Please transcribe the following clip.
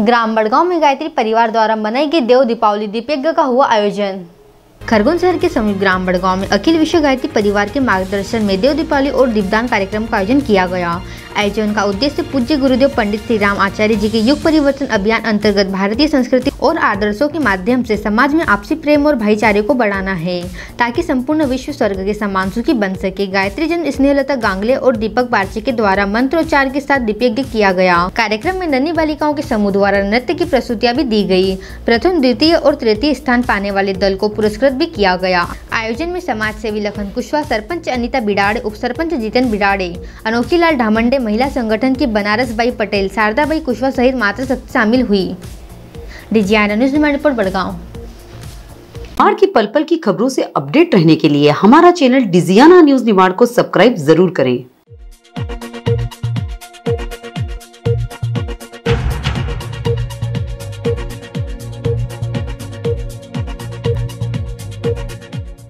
ग्राम बड़गांव में गायत्री परिवार द्वारा मनाई गई देव दीपावली दीपयज्ञ का हुआ आयोजन। खरगोन शहर के समीप ग्राम बड़गांव में अखिल विश्व गायत्री परिवार के मार्गदर्शन में देव दीपावली और दीपदान कार्यक्रम का आयोजन किया गया। आयोजन का उद्देश्य पूज्य गुरुदेव पंडित श्री राम आचार्य जी के युग परिवर्तन अभियान अंतर्गत भारतीय संस्कृति और आदर्शों के माध्यम से समाज में आपसी प्रेम और भाईचारे को बढ़ाना है, ताकि संपूर्ण विश्व स्वर्ग के समान सुखी बन सके। गायत्री जन स्नेहलता गांगले और दीपक बार्ची के द्वारा मंत्रोच्चार के साथ दीप यज्ञ किया गया। कार्यक्रम में नन्ही बालिकाओं के समूह द्वारा नृत्य की प्रस्तुतियाँ भी दी गई प्रथम, द्वितीय और तृतीय स्थान पाने वाले दल को पुरस्कृत किया गया। आयोजन में समाज सेवी लखन कुशवाहा, सरपंच अनिता बिडाड़े उप सरपंच जीतन बिडाड़े अनोखी लाल ढामंडे महिला संगठन की बनारस बाई पटेल शारदा बाई कुशवाहा सहित मात्र शक्ति शामिल हुई। Digiana news Manipur Badgaon. बाढ़ की पल पल की खबरों से अपडेट रहने के लिए हमारा चैनल डिजियाना न्यूज़ निवाड़ को सब्सक्राइब ज़रूर करें।